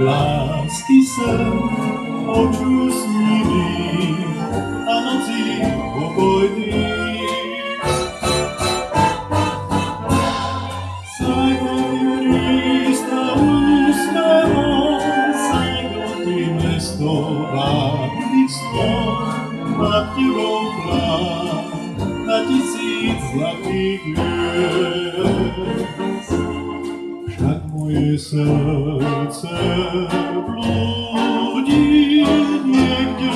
lásky sen, oču snivý a nocí pokojný. Ty Krista úsmevom, sajgo srdce blúdi niekde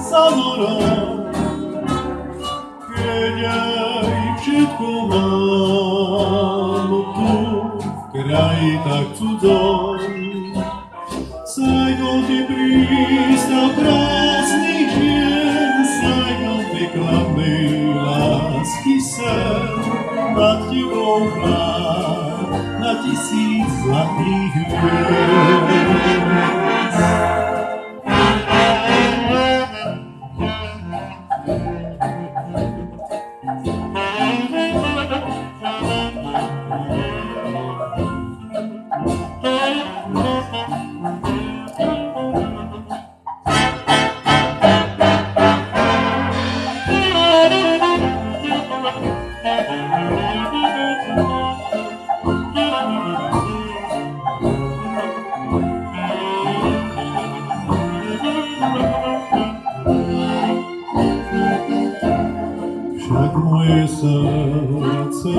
za morou, keď aj všetko mám tu v kraji tak cudzom. Sajgo ty prístav krásnych žien, sajgo ty kladnej lásky sen, nad tebou plán, na tisíc zlatých hviezd. Však moje srdce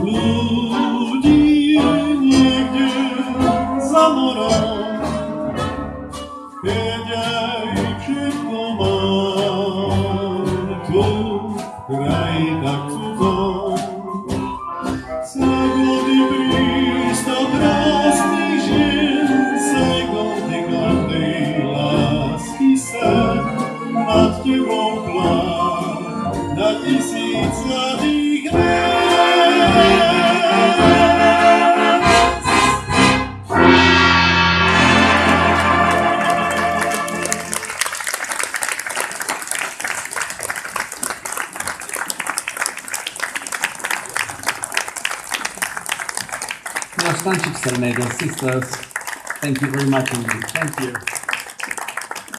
blúdi niekde za morom, keď aj všetko mám Now, Stanchik Serenade and sisters, thank you very much indeed. Thank you.